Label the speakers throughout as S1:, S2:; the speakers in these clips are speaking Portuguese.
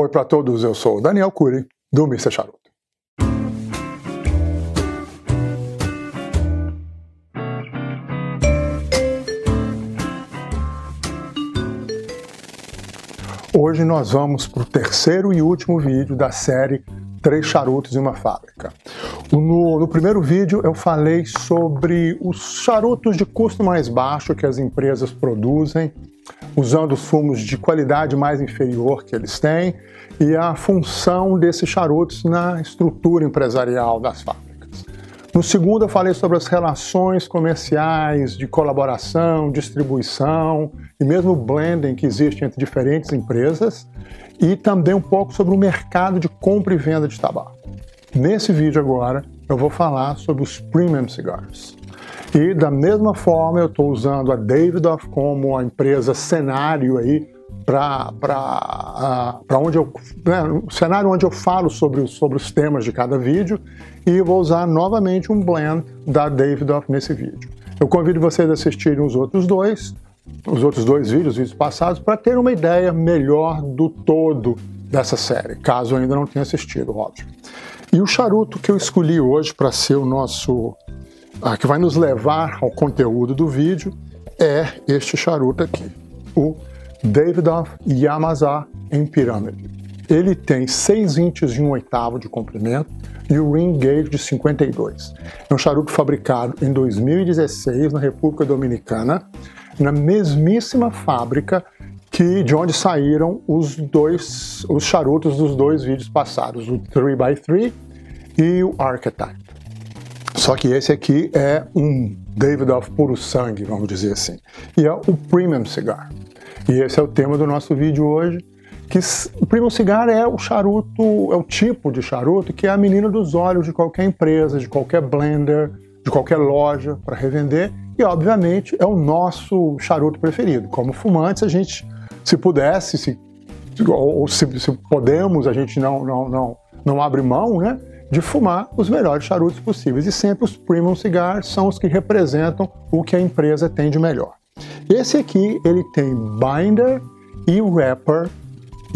S1: Oi para todos, eu sou Daniel Cury, do Mr. Charuto. Hoje nós vamos para o terceiro e último vídeo da série Três Charutos em uma Fábrica. No, no, primeiro vídeo eu falei sobre os charutos de custo mais baixo que as empresas produzem, usando os fumos de qualidade mais inferior que eles têm e a função desses charutos na estrutura empresarial das fábricas. No segundo, eu falei sobre as relações comerciais, de colaboração, distribuição e mesmo blending que existe entre diferentes empresas, e também um pouco sobre o mercado de compra e venda de tabaco. Nesse vídeo agora, eu vou falar sobre os premium cigars. E da mesma forma, eu estou usando a Davidoff como a empresa cenário aí para uh, onde eu né, o cenário onde eu falo sobre, sobre os temas de cada vídeo e vou usar novamente um blend da Davidoff nesse vídeo. Eu convido vocês a assistirem os outros dois, os outros dois vídeos, os vídeos passados, para ter uma ideia melhor do todo dessa série, caso ainda não tenha assistido, óbvio. E o charuto que eu escolhi hoje para ser o nosso, ah, que vai nos levar ao conteúdo do vídeo, é este charuto aqui, o Davidoff Yamazá em pirâmide. Ele tem 6 inches e 1 oitavo de comprimento e o ring gauge de 52. É um charuto fabricado em 2016 na República Dominicana, na mesmíssima fábrica que de onde saíram os dois os charutos dos dois vídeos passados, o 3x3 e o Archetype. Só que esse aqui é um Davidoff puro sangue, vamos dizer assim. E é o Premium Cigar. E esse é o tema do nosso vídeo hoje, que o Premium Cigar é o charuto, é o tipo de charuto que é a menina dos olhos de qualquer empresa, de qualquer blender, de qualquer loja para revender e, obviamente, é o nosso charuto preferido. Como fumantes, a gente, se pudesse, se, ou se, se podemos, a gente não, não, não, não abre mão, né? De fumar os melhores charutos possíveis. E sempre os Premium Cigars são os que representam o que a empresa tem de melhor. Esse aqui ele tem binder e wrapper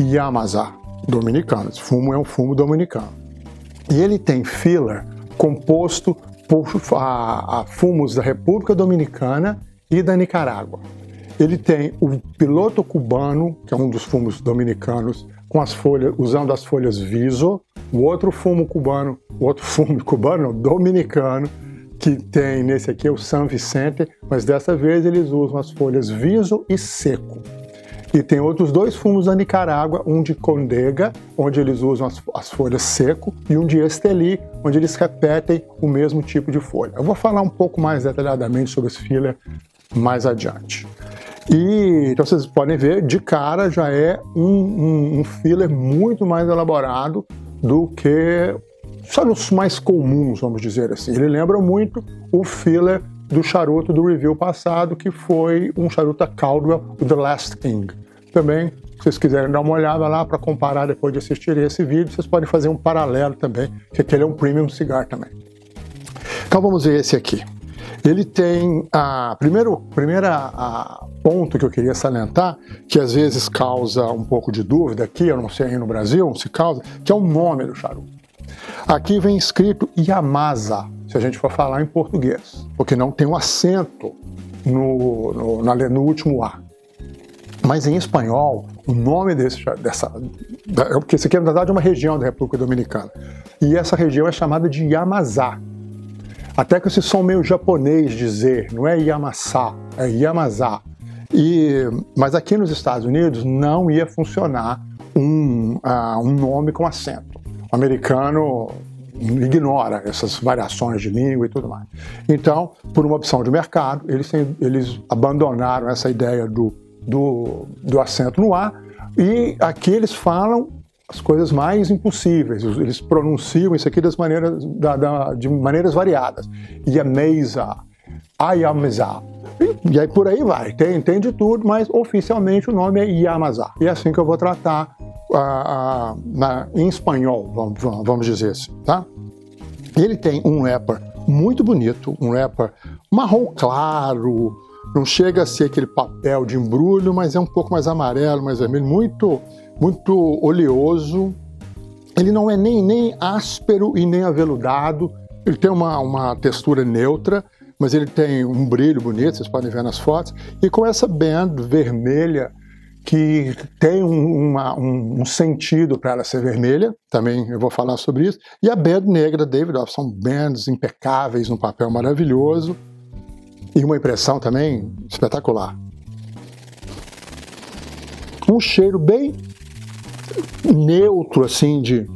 S1: Yamazá dominicano. Esse fumo é um fumo dominicano. E ele tem filler composto por a, a fumos da República Dominicana e da Nicarágua. Ele tem o piloto cubano, que é um dos fumos dominicanos, com as folhas, usando as folhas Viso, o outro fumo cubano, o outro fumo cubano dominicano, que tem nesse aqui é o San Vicente, mas dessa vez eles usam as folhas viso e seco. E tem outros dois fumos da Nicarágua, um de Condega, onde eles usam as, as, folhas seco, e um de Esteli, onde eles repetem o mesmo tipo de folha. Eu vou falar um pouco mais detalhadamente sobre esse filler mais adiante. E então vocês podem ver, de cara já é um, um, um filler muito mais elaborado do que charutos mais comuns, vamos dizer assim. Ele lembra muito o filler do charuto do review passado, que foi um charuto Caldwell, The Last King. Também, se vocês quiserem dar uma olhada lá para comparar depois de assistir esse vídeo, vocês podem fazer um paralelo também, que aquele é um premium cigar também. Então vamos ver esse aqui. Ele tem a primeiro primeira a ponto que eu queria salientar, que às vezes causa um pouco de dúvida aqui, eu não sei aí no Brasil se causa, que é o nome do charuto. Aqui vem escrito Yamasa, se a gente for falar em português, porque não tem um acento no, no, na, no último A. Mas em espanhol, o nome desse, dessa. Porque isso aqui, na verdade, é uma região da República Dominicana. E essa região é chamada de Yamazá. Até que esse som meio japonês dizer, não é Yamasa, é Yamazá. E, mas aqui nos Estados Unidos não ia funcionar um, uh, um nome com acento. O americano ignora essas variações de língua e tudo mais. Então, por uma opção de mercado, eles, eles abandonaram essa ideia do, do, do acento no A e aqui eles falam as coisas mais impossíveis. Eles pronunciam isso aqui das maneiras, da, da, de maneiras variadas. Yameza, Ayameza. E, e aí por aí vai. Tem, tem de tudo, mas oficialmente o nome é Yamazá. E é assim que eu vou tratar uh, na, em espanhol, vamos, vamos dizer assim, tá? Ele tem um rapper muito bonito, um rapper marrom claro, não chega a ser aquele papel de embrulho, mas é um pouco mais amarelo, mais vermelho, muito muito oleoso. Ele não é nem, nem áspero e nem aveludado. Ele tem uma, uma textura neutra, mas ele tem um brilho bonito, vocês podem ver nas fotos. E com essa band vermelha, que tem um, uma, um, um sentido para ela ser vermelha, também eu vou falar sobre isso. E a band negra David Off, são bands impecáveis, um papel maravilhoso e uma impressão também espetacular. Um cheiro bem neutro, assim, de,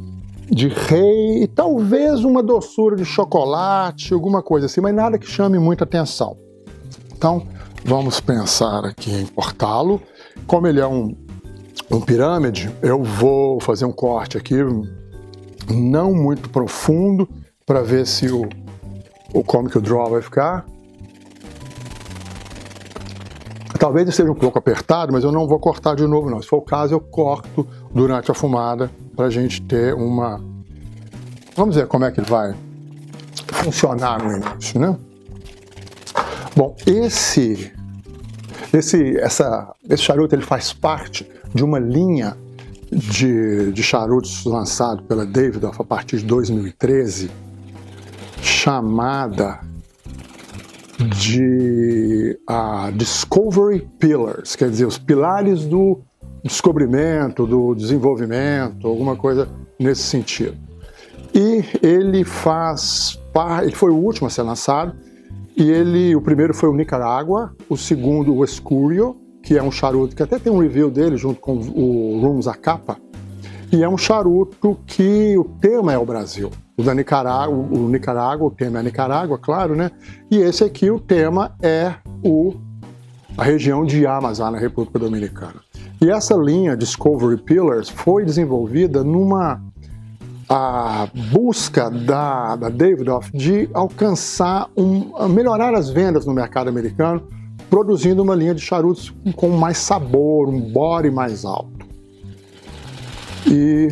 S1: de rei, e talvez uma doçura de chocolate, alguma coisa assim, mas nada que chame muita atenção. Então, vamos pensar aqui em importá-lo. Como ele é um, um pirâmide, eu vou fazer um corte aqui, não muito profundo, para ver se o, o como que o draw vai ficar. Talvez esteja um pouco apertado, mas eu não vou cortar de novo não. Se for o caso, eu corto durante a fumada para a gente ter uma... Vamos ver como é que ele vai funcionar no início, né? Bom, esse, esse, essa, esse charuto ele faz parte de uma linha de, de charutos lançado pela Davidoff a partir de 2013, chamada de uh, Discovery Pillars, quer dizer, os pilares do descobrimento, do desenvolvimento, alguma coisa nesse sentido. E ele faz ele foi o último a ser lançado, e ele, o primeiro foi o Nicaragua, o segundo o Escurio, que é um charuto que até tem um review dele junto com o Rooms a capa, e é um charuto que o tema é o Brasil. O da Nicarágua, o Nicarágua, o tema é a Nicarágua, claro, né? E esse aqui, o tema é o, a região de Amazon, na República Dominicana. E essa linha Discovery Pillars foi desenvolvida numa a busca da, da Davidoff de alcançar, um, melhorar as vendas no mercado americano, produzindo uma linha de charutos com mais sabor, um body mais alto. E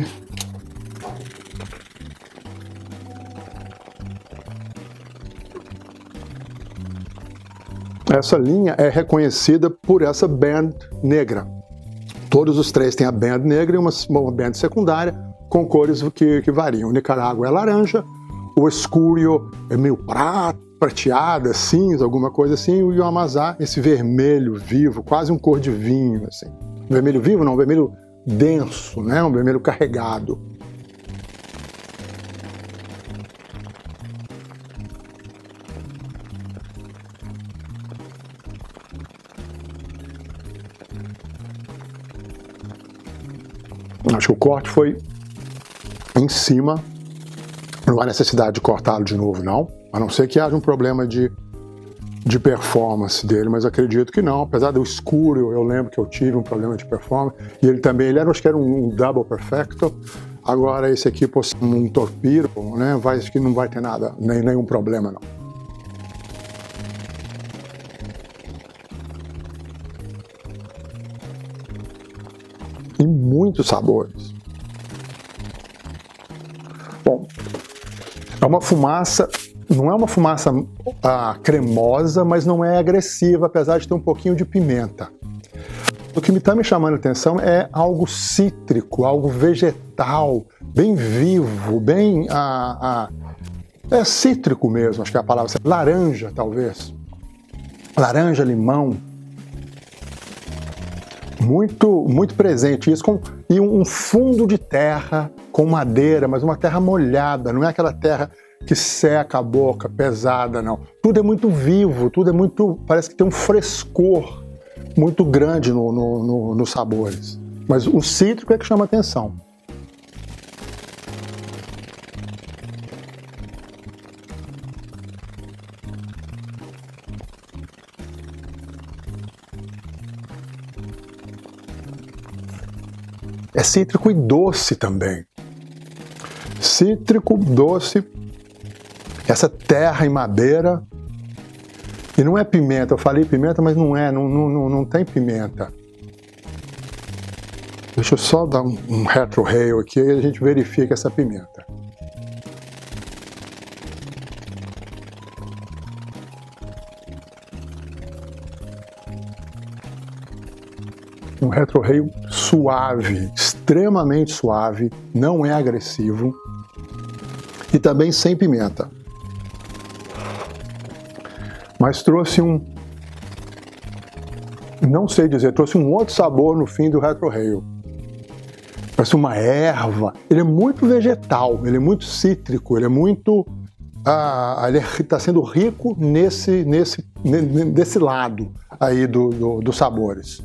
S1: essa linha é reconhecida por essa band negra. Todos os três têm a band negra e uma, uma band secundária com cores que, que variam. O Nicarágua é laranja, o Escúrio é meio prato, prateada, cinza, alguma coisa assim, e o Amazá, esse vermelho vivo, quase um cor de vinho, assim. Vermelho vivo não, vermelho denso, né? um vermelho carregado. Acho que o corte foi em cima. Não há necessidade de cortá-lo de novo, não. A não ser que haja um problema de, de performance dele, mas acredito que não. Apesar do escuro, eu lembro que eu tive um problema de performance. E ele também, ele era, acho que era um, double perfecto. Agora esse aqui, um torpedo, né? Vai, que não vai ter nada, nem, nenhum problema, não. Muitos sabores. Bom, é uma fumaça, não é uma fumaça ah, cremosa, mas não é agressiva, apesar de ter um pouquinho de pimenta. O que me está me chamando a atenção é algo cítrico, algo vegetal, bem vivo, bem. Ah, ah, é cítrico mesmo, acho que é a palavra. Laranja, talvez. Laranja, limão muito, muito presente. Isso com, e um fundo de terra com madeira, mas uma terra molhada, não é aquela terra que seca a boca, pesada, não. Tudo é muito vivo, tudo é muito. parece que tem um frescor muito grande no, no, no, nos sabores. Mas o cítrico é que chama atenção. Cítrico e doce também. Cítrico, doce, essa terra e madeira. E não é pimenta, eu falei pimenta, mas não é, não, não, não tem pimenta. Deixa eu só dar um, um retro-rail aqui e a gente verifica essa pimenta. um retro-rail suave, extremamente suave, não é agressivo e também sem pimenta. Mas trouxe um, não sei dizer, trouxe um outro sabor no fim do Retro Rail. Parece uma erva. Ele é muito vegetal, ele é muito cítrico, ele é muito. Ah, ele está sendo rico nesse, nesse, nesse lado aí do, do, dos sabores.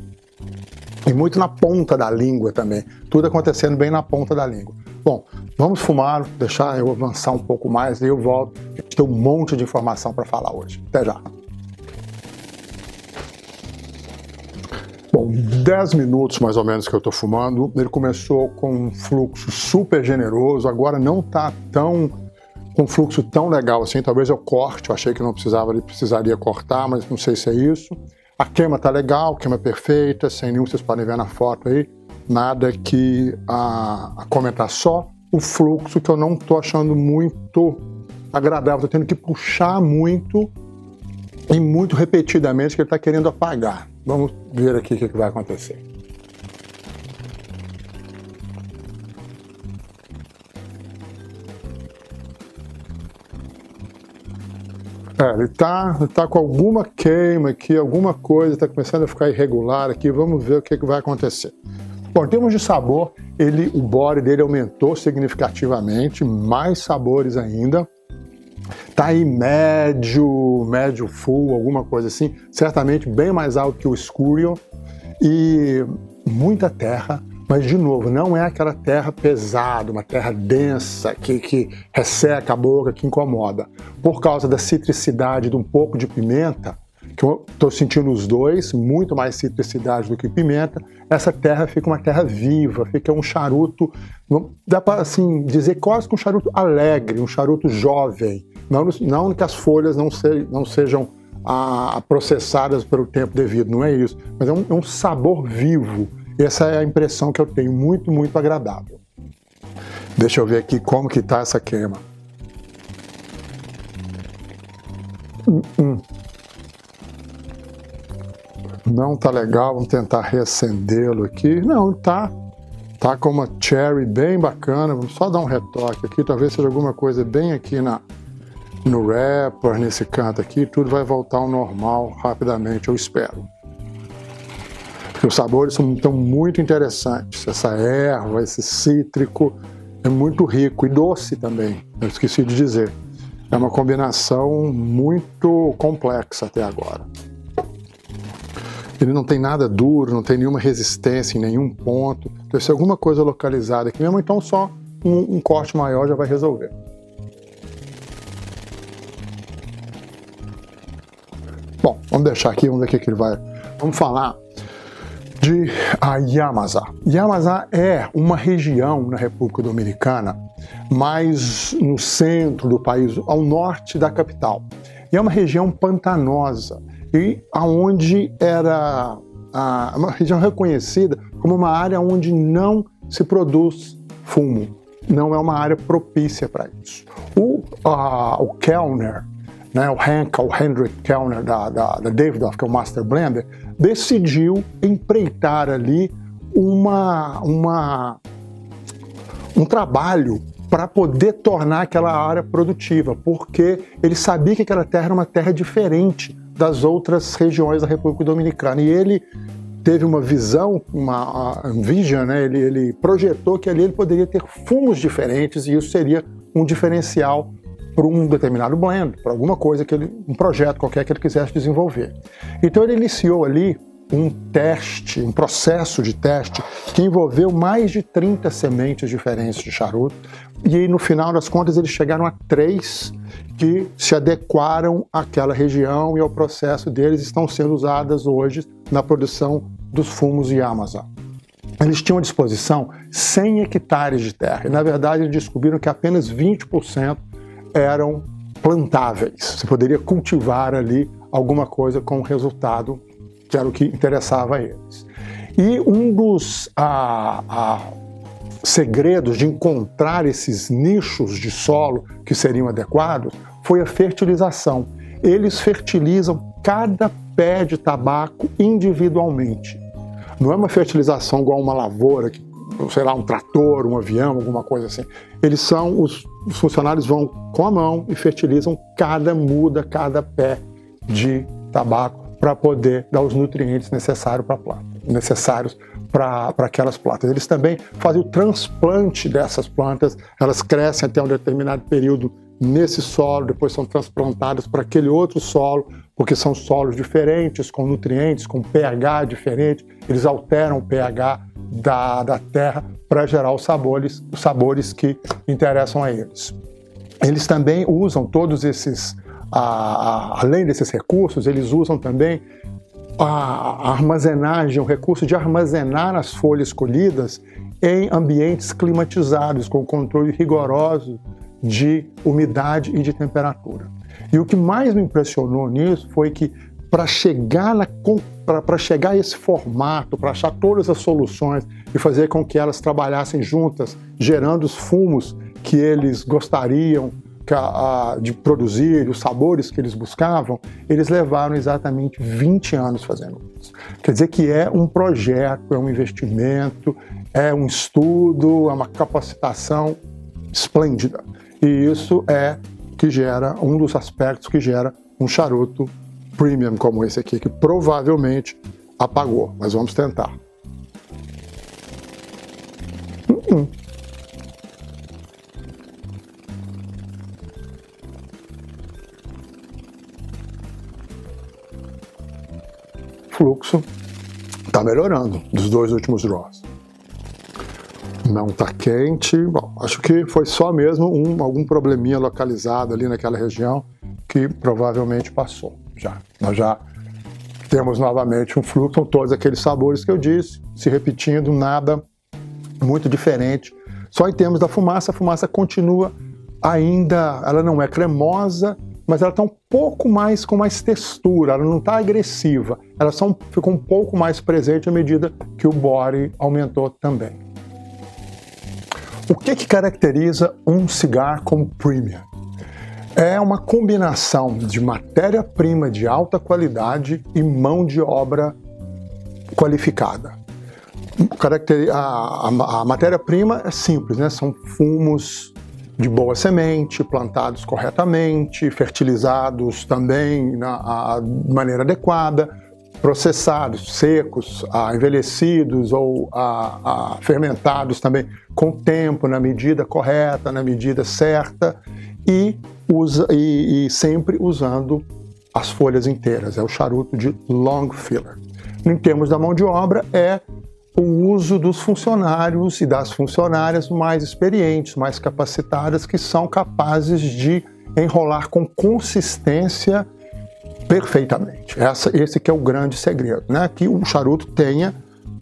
S1: E muito na ponta da língua também. Tudo acontecendo bem na ponta da língua. Bom, vamos fumar, deixar eu avançar um pouco mais e eu volto. Tem um monte de informação para falar hoje. Até já. Bom, 10 minutos mais ou menos que eu estou fumando. Ele começou com um fluxo super generoso, agora não está tão com um fluxo tão legal assim. Talvez eu corte, eu achei que não precisava, ele precisaria cortar, mas não sei se é isso. A queima tá legal, queima perfeita, sem nenhum, vocês podem ver na foto aí, nada que a, a comentar só o fluxo que eu não estou achando muito agradável, estou tendo que puxar muito e muito repetidamente que ele está querendo apagar. Vamos ver aqui o que, vai acontecer. É, ele está tá com alguma queima aqui, alguma coisa, está começando a ficar irregular aqui. Vamos ver o que, que vai acontecer. Bom, em termos de sabor, ele, o bore dele aumentou significativamente, mais sabores ainda tá aí médio, médio full, alguma coisa assim, certamente bem mais alto que o Escurial e muita terra, mas de novo, não é aquela terra pesada, uma terra densa que, que resseca a boca, que incomoda. Por causa da citricidade de um pouco de pimenta, que eu estou sentindo os dois, muito mais citricidade do que pimenta, essa terra fica uma terra viva, fica um charuto, dá para assim, dizer quase que um charuto alegre, um charuto jovem, não, não que as folhas não, se, não sejam ah, processadas pelo tempo devido, não é isso, mas é um, é um sabor vivo. Essa é a impressão que eu tenho, muito, muito agradável. Deixa eu ver aqui como que tá essa queima. Não tá legal, vamos tentar reacendê-lo aqui. Não, tá. Tá com uma cherry bem bacana. Vamos só dar um retoque aqui, talvez seja alguma coisa bem aqui na, no wrapper, nesse canto aqui, tudo vai voltar ao normal rapidamente, eu espero. Os sabores são então, muito interessantes. Essa erva, esse cítrico, é muito rico e doce também, eu esqueci de dizer. É uma combinação muito complexa até agora. Ele não tem nada duro, não tem nenhuma resistência em nenhum ponto. Deve ser alguma coisa localizada aqui mesmo, então só um, um corte maior já vai resolver. Bom, vamos deixar aqui, vamos ver o que ele vai. Vamos falar de a Yamazá. Yamazá é uma região na República Dominicana, mais no centro do país, ao norte da capital. E é uma região pantanosa e aonde era a, uma região reconhecida como uma área onde não se produz fumo. Não é uma área propícia para isso. O, uh, o Kellner, né, o Hank, o Hendrik Kellner da, da, da Davidoff, que é o Master Blender, decidiu empreitar ali uma, uma, um trabalho para poder tornar aquela área produtiva, porque ele sabia que aquela terra era uma terra diferente das outras regiões da República Dominicana. E ele teve uma visão, uma vision, né? ele, ele projetou que ali ele poderia ter fumos diferentes e isso seria um diferencial para um determinado blend, para alguma coisa que ele, um projeto qualquer que ele quisesse desenvolver. Então ele iniciou ali um teste, um processo de teste que envolveu mais de 30 sementes diferentes de charuto e no final das contas eles chegaram a três que se adequaram àquela região e ao processo deles estão sendo usadas hoje na produção dos fumos Yamasa. Eles tinham à disposição 100 hectares de terra e, na verdade, eles descobriram que apenas 20% eram plantáveis. Você poderia cultivar ali alguma coisa com resultado que era o que interessava a eles. E um dos ah, ah, segredos de encontrar esses nichos de solo que seriam adequados foi a fertilização. Eles fertilizam cada pé de tabaco individualmente. Não é uma fertilização igual uma lavoura, que, sei lá, um trator, um avião, alguma coisa assim. Eles são, os, os funcionários vão com a mão e fertilizam cada muda, cada pé de tabaco para poder dar os nutrientes necessários para a planta, necessários para aquelas plantas. Eles também fazem o transplante dessas plantas, elas crescem até um determinado período nesse solo, depois são transplantadas para aquele outro solo, porque são solos diferentes, com nutrientes, com pH diferente, eles alteram o pH da, da terra para gerar os sabores, os sabores que interessam a eles. Eles também usam todos esses, a, além desses recursos, eles usam também a armazenagem, o recurso de armazenar as folhas colhidas em ambientes climatizados, com controle rigoroso de umidade e de temperatura. E o que mais me impressionou nisso foi que para chegar para chegar a esse formato, para achar todas as soluções e fazer com que elas trabalhassem juntas, gerando os fumos que eles gostariam de produzir, os sabores que eles buscavam, eles levaram exatamente 20 anos fazendo isso. Quer dizer que é um projeto, é um investimento, é um estudo, é uma capacitação esplêndida. E isso é que gera um dos aspectos que gera um charuto premium como esse aqui, que provavelmente apagou, mas vamos tentar. Hum. Fluxo está melhorando dos dois últimos draws. Não está quente. Bom, acho que foi só mesmo um, algum probleminha localizado ali naquela região que provavelmente passou. Já, nós já temos novamente um fluxo com todos aqueles sabores que eu disse, se repetindo, nada muito diferente. Só em termos da fumaça, a fumaça continua ainda, ela não é cremosa, mas ela está um pouco mais com mais textura, ela não está agressiva, ela só ficou um pouco mais presente à medida que o body aumentou também. O que, que caracteriza um cigarro como premium? É uma combinação de matéria-prima de alta qualidade e mão de obra qualificada. A, a, a matéria-prima é simples, né? são fumos de boa semente, plantados corretamente, fertilizados também na maneira adequada, processados, secos, envelhecidos ou fermentados também com tempo, na medida correta, na medida certa e, usa, e, e sempre usando as folhas inteiras. É o charuto de long filler. Em termos da mão de obra, é o uso dos funcionários e das funcionárias mais experientes, mais capacitadas, que são capazes de enrolar com consistência perfeitamente. Essa, esse que é o grande segredo, né? que o charuto tenha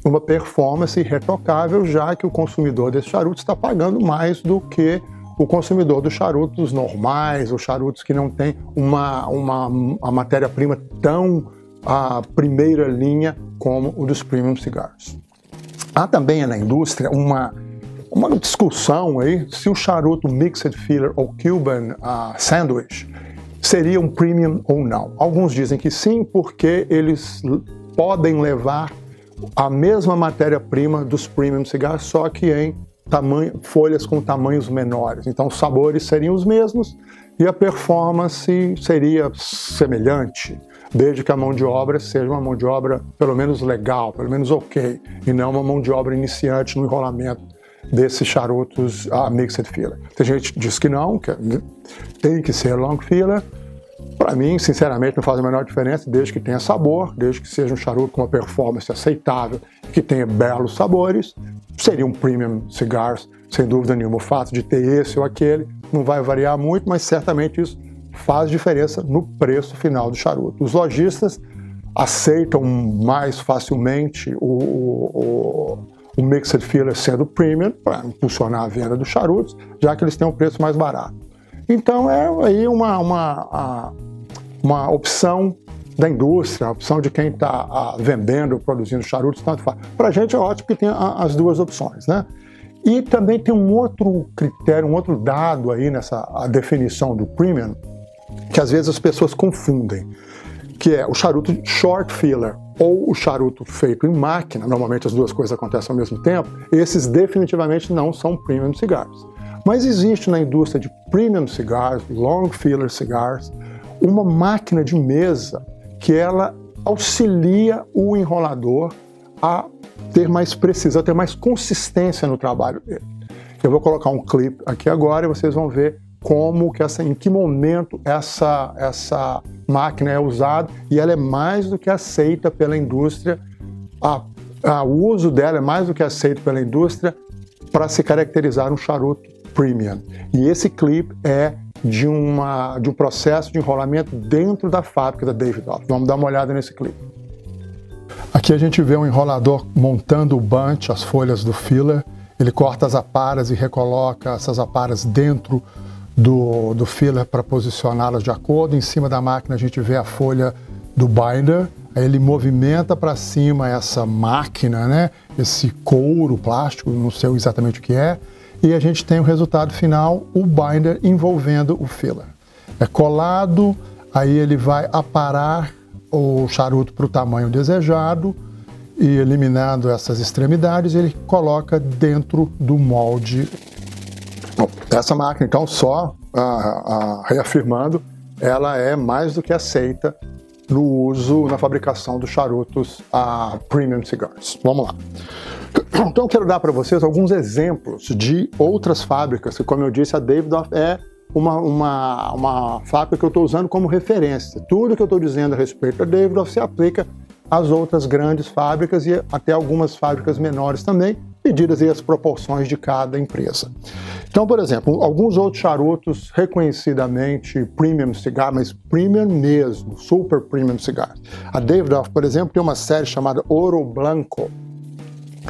S1: uma performance retocável, já que o consumidor desse charuto está pagando mais do que o consumidor dos charutos normais, ou charutos que não tem uma, uma, uma matéria-prima tão a primeira linha como o dos premium cigars. Há também na indústria uma, uma discussão aí se o charuto mixed filler ou Cuban uh, sandwich seria um premium ou não. Alguns dizem que sim, porque eles podem levar a mesma matéria-prima dos premium cigarros, só que em tamanho, folhas com tamanhos menores. Então os sabores seriam os mesmos e a performance seria semelhante, desde que a mão de obra seja uma mão de obra pelo menos legal, pelo menos ok, e não uma mão de obra iniciante no enrolamento desses charutos a mixed filler. Tem gente que diz que não, que tem que ser long filler. Para mim, sinceramente, não faz a menor diferença, desde que tenha sabor, desde que seja um charuto com uma performance aceitável, que tenha belos sabores. Seria um premium cigars, sem dúvida nenhuma. O fato de ter esse ou aquele não vai variar muito, mas certamente isso faz diferença no preço final do charuto. Os lojistas aceitam mais facilmente o, o, o mixed filler sendo premium para impulsionar a venda dos charutos, já que eles têm um preço mais barato. Então é aí uma, uma, uma opção da indústria, a opção de quem está vendendo, produzindo charutos, tanto faz. Para a gente é ótimo que tem as duas opções, né? E também tem um outro critério, um outro dado aí nessa a definição do premium, que às vezes as pessoas confundem, que é o charuto short filler. ou o charuto feito em máquina, normalmente as duas coisas acontecem ao mesmo tempo, esses definitivamente não são premium cigars. Mas existe na indústria de premium cigars, long filler cigars, uma máquina de mesa que ela auxilia o enrolador a ter mais precisão, ter mais consistência no trabalho dele. Eu vou colocar um clipe aqui agora e vocês vão ver como que essa, em que momento essa, essa máquina é usada e ela é mais do que aceita pela indústria. A, a, o uso dela é mais do que aceito pela indústria para se caracterizar um charuto premium. E esse clipe é de, uma, de um processo de enrolamento dentro da fábrica da Davidoff. Vamos dar uma olhada nesse clipe. Aqui a gente vê um enrolador montando o bunch, as folhas do filler. Ele corta as aparas e recoloca essas aparas dentro do, do filler para posicioná-las de acordo. Em cima da máquina a gente vê a folha do binder, aí ele movimenta para cima essa máquina, né? esse couro plástico, não sei exatamente o que é, e a gente tem o resultado final, o binder envolvendo o filler. É colado, aí ele vai aparar o charuto para o tamanho desejado e eliminando essas extremidades, ele coloca dentro do molde essa máquina, então, só a, a, reafirmando, ela é mais do que aceita no uso, na fabricação dos charutos a premium cigars. Vamos lá. Então, eu quero dar para vocês alguns exemplos de outras fábricas, que, como eu disse, a Davidoff é uma, uma, uma fábrica que eu estou usando como referência. Tudo que eu estou dizendo a respeito da Davidoff se aplica às outras grandes fábricas e até algumas fábricas menores também, medidas as proporções de cada empresa. Então, por exemplo, alguns outros charutos reconhecidamente premium cigar, mas premium mesmo, super premium cigar. A Davidoff, por exemplo, tem uma série chamada Oro Blanco,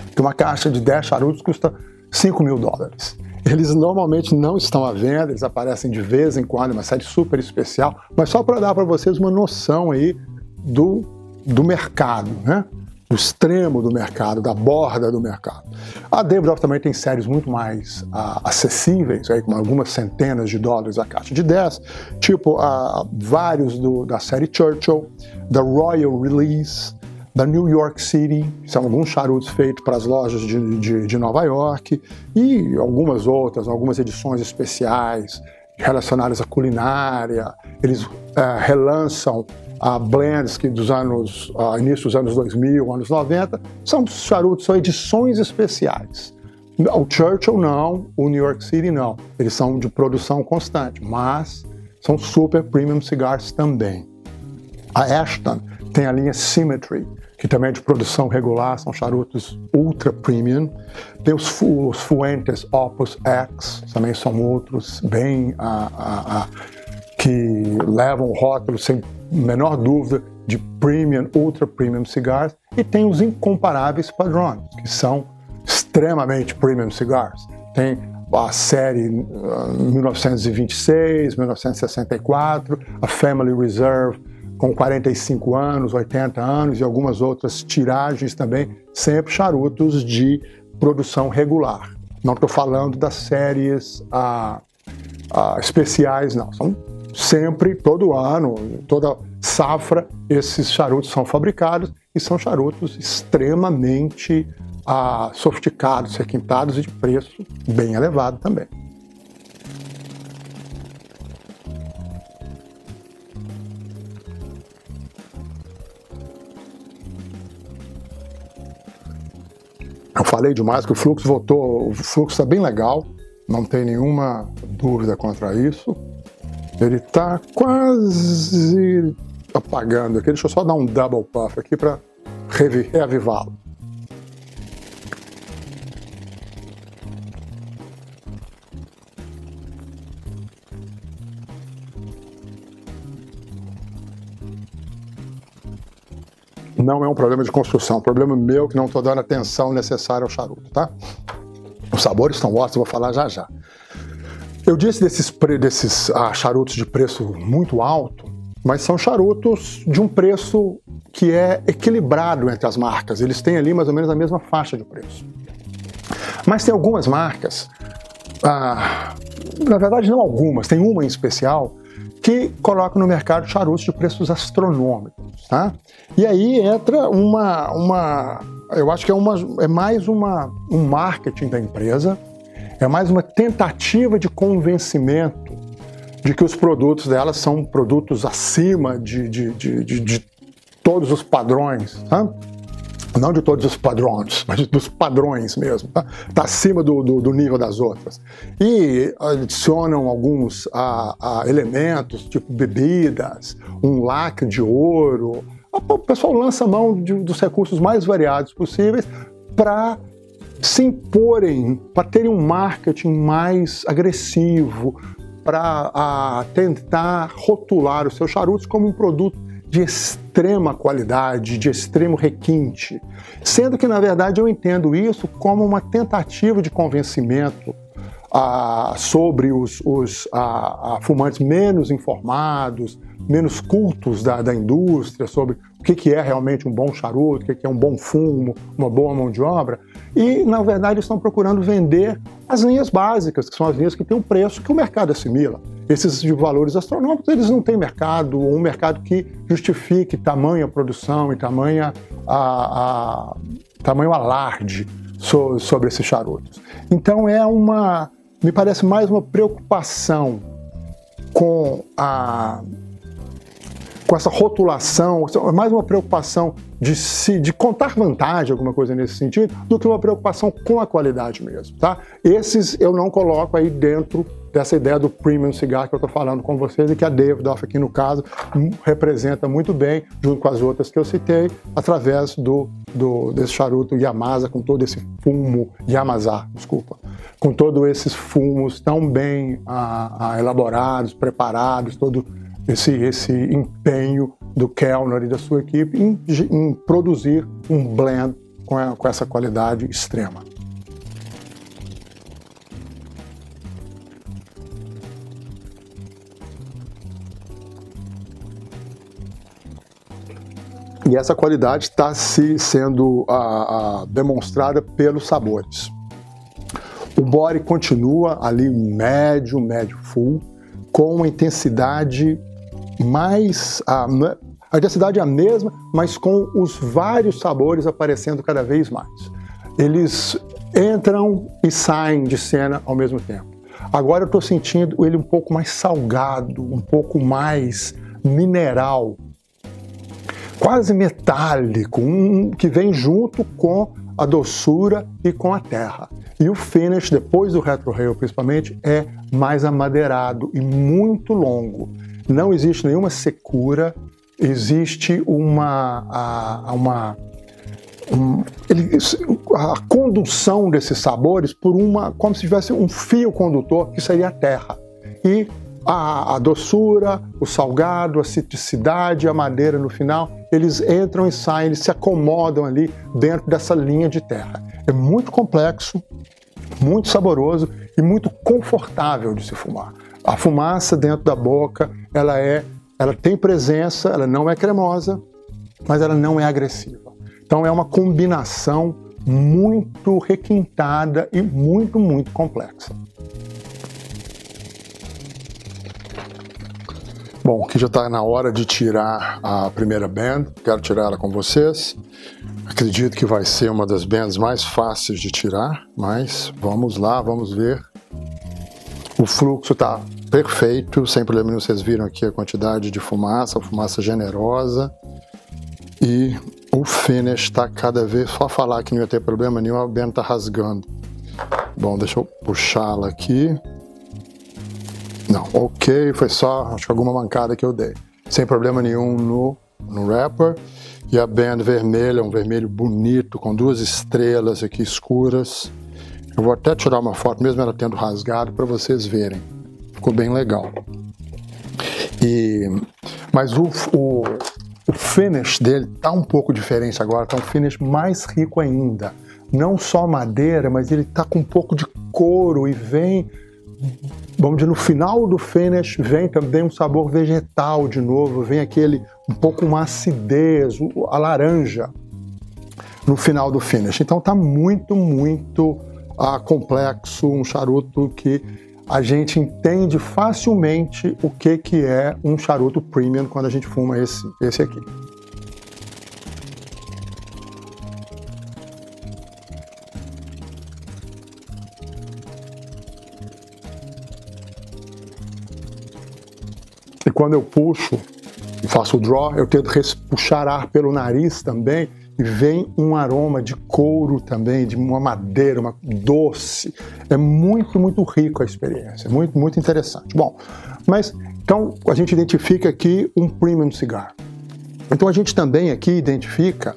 S1: que uma caixa de 10 charutos custa 5 mil dólares. Eles normalmente não estão à venda, eles aparecem de vez em quando, uma série super especial, mas só para dar para vocês uma noção aí do, do mercado, né? do extremo do mercado, da borda do mercado. A Davidoff também tem séries muito mais uh, acessíveis, aí, com algumas centenas de dólares a caixa de 10, tipo uh, vários do, da série Churchill, da Royal Release, da New York City, são alguns charutos feitos para as lojas de, de, de Nova York, e algumas outras, algumas edições especiais relacionadas à culinária. Eles uh, relançam a blends que dos anos, uh, início dos anos 2000, anos 90, são charutos, são edições especiais. O Churchill não, o New York City não. Eles são de produção constante, mas são super premium cigars também. A Ashton tem a linha Symmetry, que também é de produção regular, são charutos ultra premium. Tem os, os Fuentes Opus X, também são outros bem uh, uh, uh, que levam rótulo sem menor dúvida de premium, ultra premium cigars, e tem os incomparáveis padrões, que são extremamente premium cigars. Tem a série 1926, 1964, a Family Reserve com 45 anos, 80 anos e algumas outras tiragens também, sempre charutos de produção regular. Não estou falando das séries ah, ah, especiais, não. São sempre, todo ano, toda safra, esses charutos são fabricados e são charutos extremamente ah, sofisticados, requintados e de preço bem elevado também. Eu falei demais que o fluxo voltou, o fluxo está bem legal, não tem nenhuma dúvida contra isso. Ele está quase apagando aqui. Deixa eu só dar um double puff aqui para reavivá-lo. Não é um problema de construção, é um problema meu que não estou dando atenção necessária ao charuto, tá? Os sabores estão ótimos, vou falar já já. Eu disse desses, desses ah, charutos de preço muito alto, mas são charutos de um preço que é equilibrado entre as marcas. Eles têm ali mais ou menos a mesma faixa de preço. Mas tem algumas marcas, ah, na verdade não algumas, tem uma em especial que colocam no mercado charutos de preços astronômicos. Tá? E aí entra uma, uma eu acho que é, uma, é mais uma, um marketing da empresa, é mais uma tentativa de convencimento de que os produtos dela são produtos acima de, de, de, de, de todos os padrões. Tá? Não de todos os padrões, mas dos padrões mesmo, está tá acima do, do, do, nível das outras. E adicionam alguns a, a elementos, tipo bebidas, um lacre de ouro. O pessoal lança mão de, dos recursos mais variados possíveis para se imporem, para terem um marketing mais agressivo, para tentar rotular os seus charutos como um produto de extrema qualidade, de extremo requinte, sendo que, na verdade, eu entendo isso como uma tentativa de convencimento ah, sobre os, os ah, ah, fumantes menos informados, menos cultos da, da indústria, sobre o que, que é realmente um bom charuto, o que, que é um bom fumo, uma boa mão de obra, e, na verdade, estão procurando vender as linhas básicas, que são as linhas que têm um preço que o mercado assimila. Esses valores astronômicos, eles não têm mercado, ou um mercado que justifique tamanha produção e tamanha, a, a tamanho alarde so, sobre esses charutos. Então é uma, me parece mais uma preocupação com a com essa rotulação, é mais uma preocupação de, se, de contar vantagem, alguma coisa nesse sentido, do que uma preocupação com a qualidade mesmo, tá? Esses eu não coloco aí dentro dessa ideia do premium cigar que eu estou falando com vocês e que a Davidoff aqui no caso representa muito bem, junto com as outras que eu citei, através do, do desse charuto Yamasa com todo esse fumo Yamazá, desculpa, com todos esses fumos tão bem ah, ah, elaborados, preparados, todo esse, esse empenho do Kellner e da sua equipe em, em produzir um blend com, a, com essa qualidade extrema. E essa qualidade está se sendo a, a, demonstrada pelos sabores. O body continua ali médio, médio full, com uma intensidade mais. A, a é a mesma, mas com os vários sabores aparecendo cada vez mais. Eles entram e saem de cena ao mesmo tempo. Agora eu estou sentindo ele um pouco mais salgado, um pouco mais mineral, quase metálico, um, que vem junto com a doçura e com a terra. E o finish, depois do retro rail principalmente, é mais amadeirado e muito longo não existe nenhuma secura, existe uma, a, uma um, ele, a condução desses sabores por uma, como se tivesse um fio condutor que seria a terra. E a, a, doçura, o salgado, a citricidade, a madeira no final, eles entram e saem, eles se acomodam ali dentro dessa linha de terra. É muito complexo, muito saboroso e muito confortável de se fumar. A fumaça dentro da boca, ela é, ela tem presença, ela não é cremosa, mas ela não é agressiva. Então é uma combinação muito requintada e muito, muito complexa. Bom, aqui já está na hora de tirar a primeira band, quero tirar ela com vocês. Acredito que vai ser uma das bands mais fáceis de tirar, mas vamos lá, vamos ver. O fluxo está perfeito, sem problema nenhum. Vocês viram aqui a quantidade de fumaça, fumaça generosa. E o finish está cada vez. Só falar que não ia ter problema nenhum, a Bento está rasgando. Bom, deixa eu puxá-la aqui. Não, ok, foi só, acho que alguma mancada que eu dei. Sem problema nenhum no, no wrapper. E a band vermelha, um vermelho bonito, com duas estrelas aqui escuras. Eu vou até tirar uma foto, mesmo ela tendo rasgado, para vocês verem. Ficou bem legal. E, mas o, o, o finish dele tá um pouco diferente agora, tá um finish mais rico ainda. Não só madeira, mas ele tá com um pouco de couro e vem, vamos dizer, no final do finish vem também um sabor vegetal de novo, vem aquele um pouco uma acidez, a laranja no final do finish. Então tá muito, muito ah, complexo, um charuto que a gente entende facilmente o que, que é um charuto premium quando a gente fuma esse, esse aqui. E quando eu puxo e faço o draw, eu tento puxar ar pelo nariz também e vem um aroma de couro também, de uma madeira, uma doce. É muito, muito rico a experiência, muito, muito interessante. Bom, mas então a gente identifica aqui um premium cigar. Então a gente também aqui identifica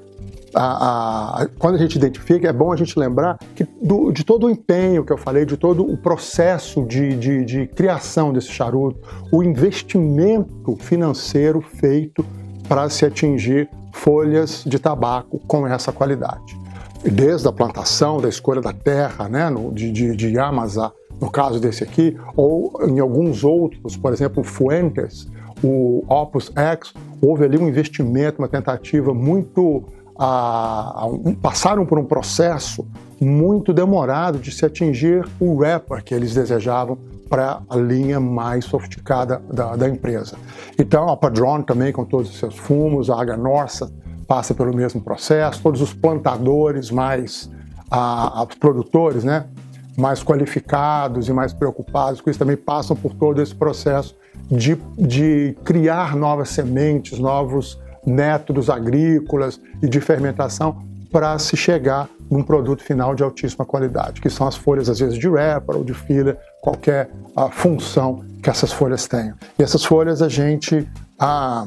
S1: a, a, quando a gente identifica, é bom a gente lembrar que do, de todo o empenho que eu falei, de todo o processo de, de, de criação desse charuto, o investimento financeiro feito para se atingir folhas de tabaco com essa qualidade. Desde a plantação, da escolha da terra, né, no, de, de, de no caso desse aqui, ou em alguns outros, por exemplo, Fuentes, o Opus X, houve ali um investimento, uma tentativa muito. Ah, um, passaram por um processo muito demorado de se atingir o wrapper que eles desejavam para a linha mais sofisticada da, da, empresa. Então, a Padron também, com todos os seus fumos, a Águia Norsa passa pelo mesmo processo, todos os plantadores mais, a, os produtores, né, mais qualificados e mais preocupados com isso também passam por todo esse processo de, de criar novas sementes, novos métodos agrícolas e de fermentação para se chegar num produto final de altíssima qualidade, que são as folhas, às vezes, de wrapper ou de filler, qualquer a, função que essas folhas tenham. E essas folhas a gente a,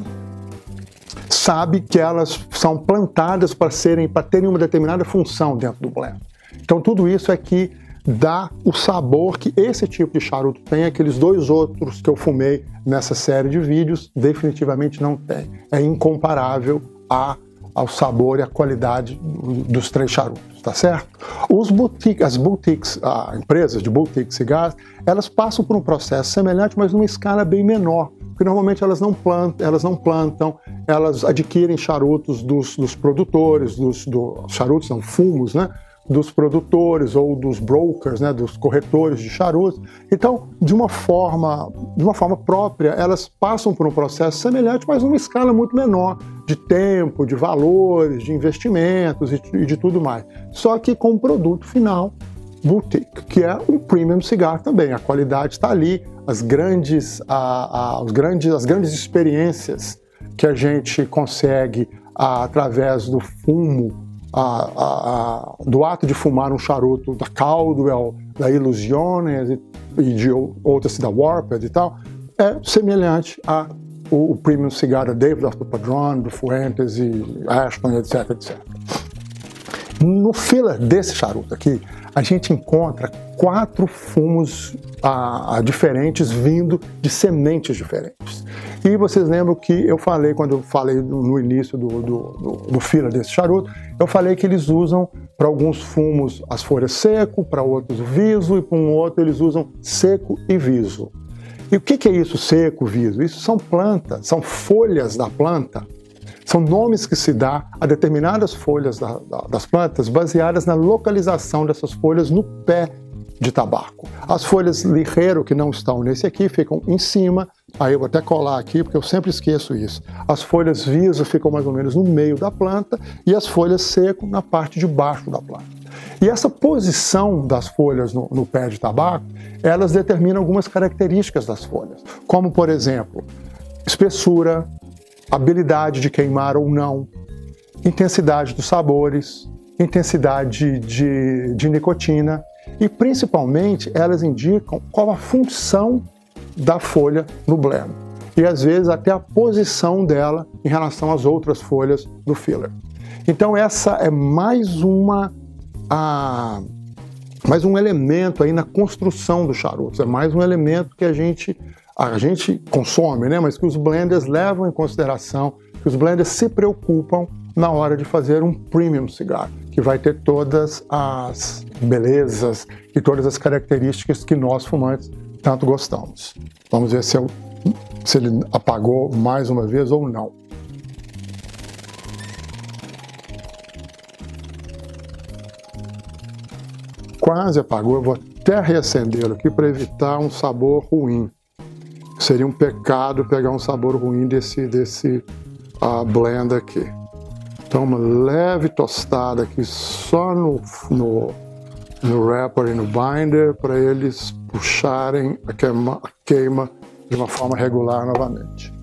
S1: sabe que elas são plantadas para serem, para terem uma determinada função dentro do blend. Então tudo isso é que dá o sabor que esse tipo de charuto tem, aqueles dois outros que eu fumei nessa série de vídeos definitivamente não tem. É incomparável a ao sabor e à qualidade dos três charutos, tá certo? Os boutiques, as boutiques, as empresas de boutique cigarros, elas passam por um processo semelhante, mas numa escala bem menor, porque normalmente elas não plantam, elas, não plantam, elas adquirem charutos dos, dos produtores, dos do, charutos, são fumos, né? Dos produtores ou dos brokers, né, dos corretores de charutos. Então, de uma forma, de uma forma própria, elas passam por um processo semelhante, mas numa escala muito menor de tempo, de valores, de investimentos e de, de tudo mais. Só que com um produto final boutique, que é um premium cigar também. A qualidade está ali, as grandes, a, a, os grandes, as grandes experiências que a gente consegue a, através do fumo a, a, do ato de fumar um charuto da Caldwell, da Illusiones e, e de outras da Warped e tal, é semelhante a o, o Premium Cigar da David the Padron, do Fuentes e Ashton, etc, etc. No filler desse charuto aqui, a gente encontra quatro fumos ah, diferentes vindo de sementes diferentes. E vocês lembram que eu falei, quando eu falei no início do, do, do, do fila desse charuto, eu falei que eles usam para alguns fumos as folhas seco, para outros viso, e para um outro eles usam seco e viso. E o que é isso, seco, viso? Isso são plantas, são folhas da planta, são nomes que se dá a determinadas folhas da, da, das plantas baseadas na localização dessas folhas no pé de tabaco. As folhas lirreiro, que não estão nesse aqui, ficam em cima, aí eu vou até colar aqui porque eu sempre esqueço isso. As folhas viso ficam mais ou menos no meio da planta e as folhas seco na parte de baixo da planta. E essa posição das folhas no, no pé de tabaco, elas determinam algumas características das folhas, como por exemplo, espessura, habilidade de queimar ou não, intensidade dos sabores, intensidade de, de nicotina, e principalmente elas indicam qual a função da folha no blend e às vezes até a posição dela em relação às outras folhas do filler. Então essa é mais uma a, mais um elemento aí na construção do charuto, é mais um elemento que a gente a gente consome, né, mas que os blenders levam em consideração, que os blenders se preocupam na hora de fazer um premium cigar, que vai ter todas as belezas e todas as características que nós fumantes tanto gostamos. Vamos ver se, eu, se ele apagou mais uma vez ou não. Quase apagou, eu vou até reacendê-lo aqui para evitar um sabor ruim. Seria um pecado pegar um sabor ruim desse, desse uh, blend aqui. Então, uma leve tostada aqui só no, no, no wrapper e no binder para eles puxarem a queima, a queima de uma forma regular novamente.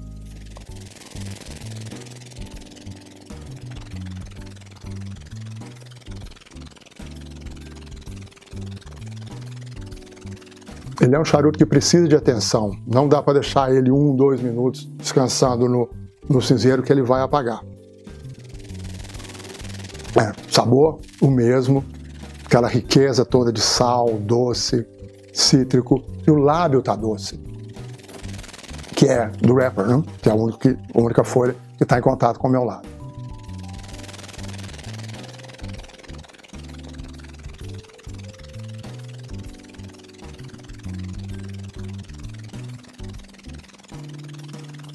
S1: Ele é um charuto que precisa de atenção. Não dá para deixar ele um, dois minutos descansando no, no cinzeiro que ele vai apagar. É, sabor o mesmo, aquela riqueza toda de sal, doce, cítrico, e o lábio tá doce, que é do wrapper, né? que é a única, a única folha que está em contato com o meu lábio.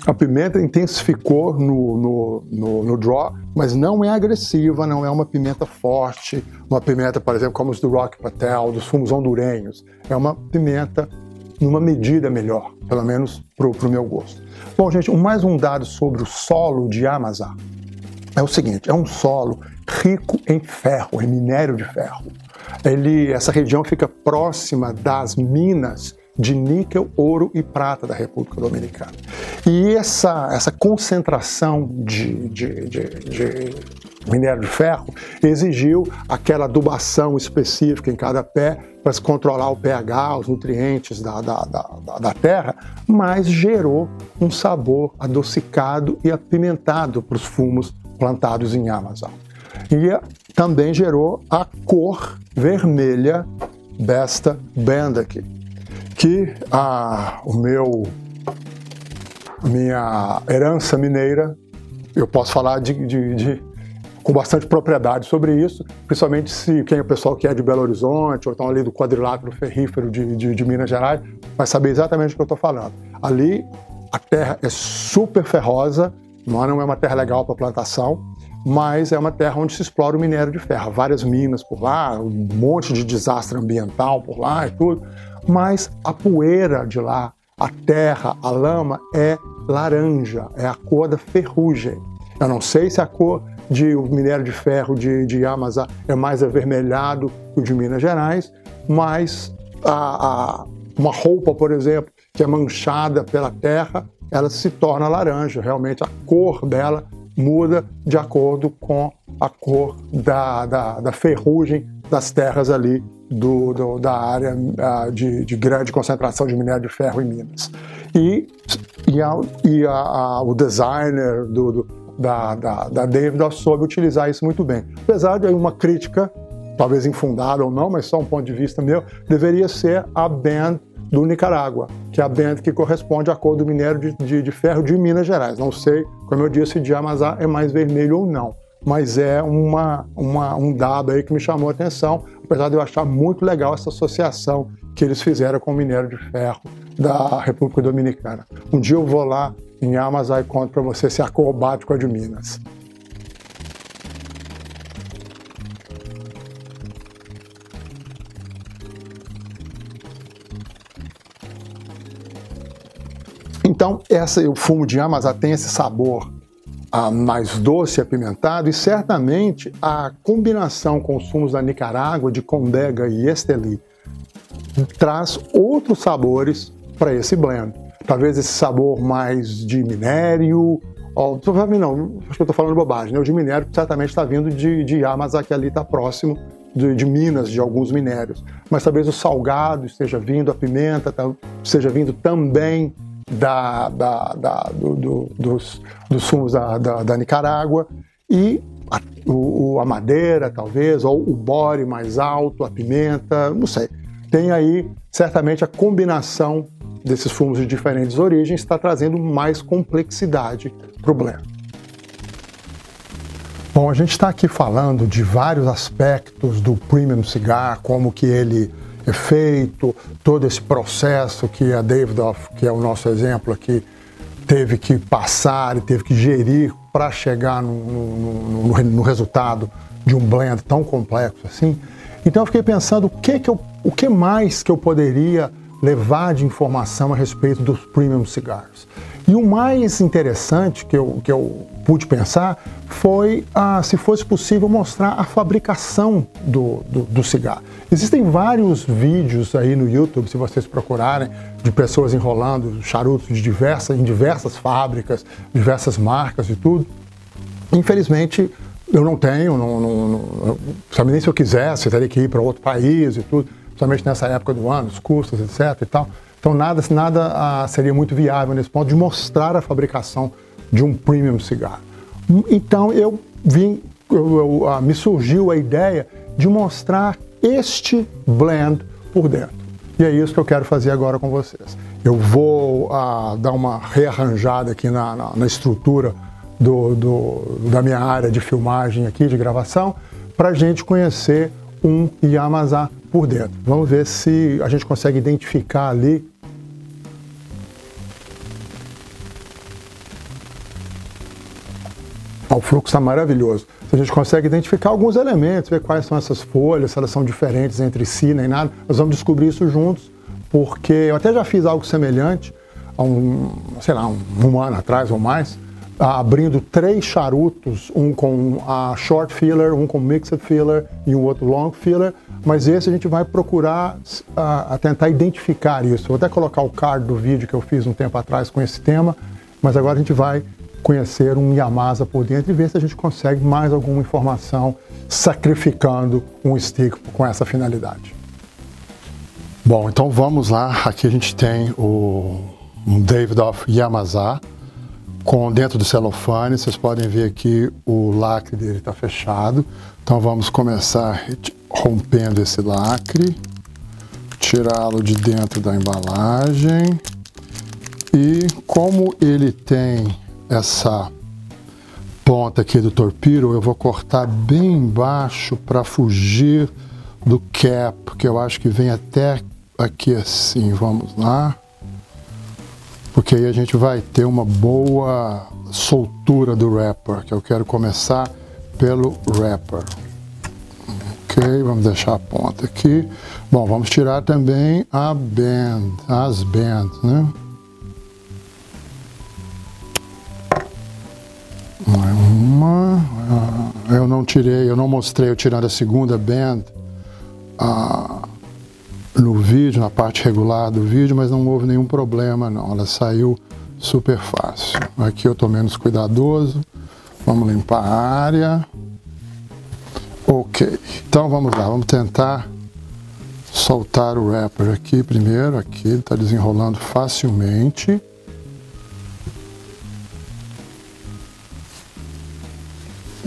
S1: A pimenta intensificou no, no, no, no, draw, mas não é agressiva, não é uma pimenta forte, uma pimenta, por exemplo, como os do Rock Patel, dos fumos hondurenhos. É uma pimenta numa medida melhor, pelo menos para o meu gosto. Bom, gente, mais um dado sobre o solo de Amazá. É o seguinte, é um solo rico em ferro, em minério de ferro. Ele, essa região fica próxima das minas de níquel, ouro e prata da República Dominicana. E essa, essa concentração de, de, de, de minério de ferro exigiu aquela adubação específica em cada pé para se controlar o pH, os nutrientes da, da, da, da terra, mas gerou um sabor adocicado e apimentado para os fumos plantados em Amazon. E também gerou a cor vermelha desta banda aqui que a, o meu minha herança mineira, eu posso falar de, de, de, com bastante propriedade sobre isso, principalmente se quem é o pessoal que é de Belo Horizonte ou então ali do quadrilátero ferrífero de, Minas Gerais vai saber exatamente o que eu estou falando. Ali a terra é super ferrosa, não é uma terra legal para plantação, mas é uma terra onde se explora o minério de ferro. Várias minas por lá, um monte de desastre ambiental por lá e tudo mas a poeira de lá, a terra, a lama é laranja, é a cor da ferrugem. Eu não sei se a cor de o minério de ferro de, de Amazá é mais avermelhado que o de Minas Gerais, mas a, a, uma roupa, por exemplo, que é manchada pela terra, ela se torna laranja. Realmente a cor dela muda de acordo com a cor da, da, da ferrugem das terras ali do, do, da área uh, de, de, grande concentração de minério de ferro em Minas. E, e, a, e a, a, o designer do, do, da, da, da David soube utilizar isso muito bem. Apesar de uma crítica, talvez infundada ou não, mas só um ponto de vista meu, deveria ser a band do Nicarágua, que é a band que corresponde à cor do minério de, de, de ferro de Minas Gerais. Não sei, como eu disse, de Amazá é mais vermelho ou não mas é uma, uma, um dado aí que me chamou a atenção, apesar de eu achar muito legal essa associação que eles fizeram com o minério de ferro da República Dominicana. Um dia eu vou lá em Amazon e conto para você se a cor bate com a de Minas. Então, essa, o fumo de Amazon tem esse sabor a mais doce e apimentado, e certamente a combinação com os fumos da Nicarágua, de Condega e Esteli, traz outros sabores para esse blend. Talvez esse sabor mais de minério, ou, não, acho que eu estou falando bobagem, né? o de minério certamente está vindo de, de que ali está próximo de, de, minas de alguns minérios, mas talvez o salgado esteja vindo, a pimenta tá, esteja vindo também da, da, da do, do, dos, dos sumos da, da, da Nicarágua e a, o, a madeira, talvez, ou o bore mais alto, a pimenta, não sei. Tem aí certamente a combinação desses fumos de diferentes origens está trazendo mais complexidade para o blend. Bom, a gente está aqui falando de vários aspectos do premium cigar, como que ele feito, todo esse processo que a Davidoff, que é o nosso exemplo aqui, teve que passar e teve que gerir para chegar no, no, no, no, resultado de um blend tão complexo assim. Então eu fiquei pensando o que, que, eu, o que mais que eu poderia levar de informação a respeito dos premium cigars. E o mais interessante que eu, que eu pude pensar foi, ah, se fosse possível, mostrar a fabricação do, do, do, cigarro. Existem vários vídeos aí no YouTube, se vocês procurarem, de pessoas enrolando charutos de diversas, em diversas fábricas, diversas marcas e tudo. Infelizmente, eu não tenho, não, não, não sabe nem se eu quisesse, teria que ir para outro país e tudo, principalmente nessa época do ano, os custos, etc. e tal. Então nada, nada ah, seria muito viável nesse ponto de mostrar a fabricação de um premium cigarro. Então eu vim, eu, eu, ah, me surgiu a ideia de mostrar este blend por dentro. E é isso que eu quero fazer agora com vocês. Eu vou ah, dar uma rearranjada aqui na, na, na estrutura do, do, da minha área de filmagem aqui, de gravação, para a gente conhecer um Yamazá por dentro. Vamos ver se a gente consegue identificar ali o fluxo está maravilhoso. A gente consegue identificar alguns elementos, ver quais são essas folhas, se elas são diferentes entre si, nem nada, nós vamos descobrir isso juntos, porque eu até já fiz algo semelhante há um, sei lá, um, um ano atrás ou mais, abrindo três charutos, um com a short filler, um com mixed filler e um outro long filler, mas esse a gente vai procurar a, a tentar identificar isso. Vou até colocar o card do vídeo que eu fiz um tempo atrás com esse tema, mas agora a gente vai conhecer um Yamasa por dentro e ver se a gente consegue mais alguma informação sacrificando um stick com essa finalidade. Bom, então vamos lá. Aqui a gente tem o um Davidoff Yamasa com dentro do celofane. Vocês podem ver aqui o lacre dele está fechado. Então vamos começar rompendo esse lacre, tirá-lo de dentro da embalagem. E como ele tem essa ponta aqui do torpedo, eu vou cortar bem embaixo para fugir do cap, que eu acho que vem até aqui assim, vamos lá. Porque aí a gente vai ter uma boa soltura do wrapper, que eu quero começar pelo wrapper. Ok, vamos deixar a ponta aqui. Bom, vamos tirar também a band, as bands, né? Uma, ah, eu não tirei, eu não mostrei eu tirando a segunda band uh, no vídeo, na parte regular do vídeo, mas não houve nenhum problema não, ela saiu super fácil. Aqui eu estou menos cuidadoso, vamos limpar a área. Ok, então vamos lá, vamos tentar soltar o wrapper aqui primeiro, aqui ele está desenrolando facilmente.